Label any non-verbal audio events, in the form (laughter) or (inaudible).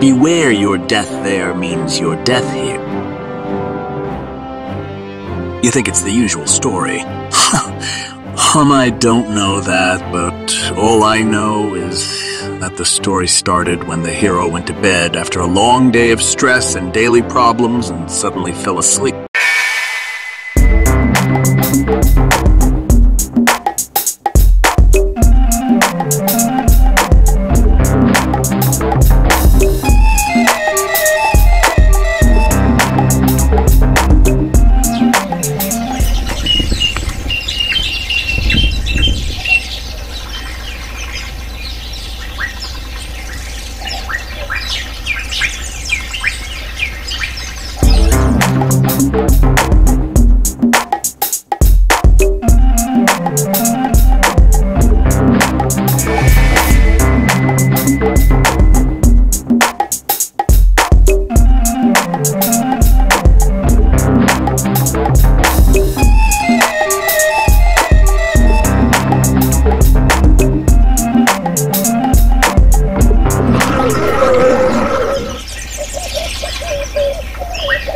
beware your death there means your death here. You think it's the usual story. (laughs) um, I don't know that, but all I know is that the story started when the hero went to bed after a long day of stress and daily problems and suddenly fell asleep. Oh, my God.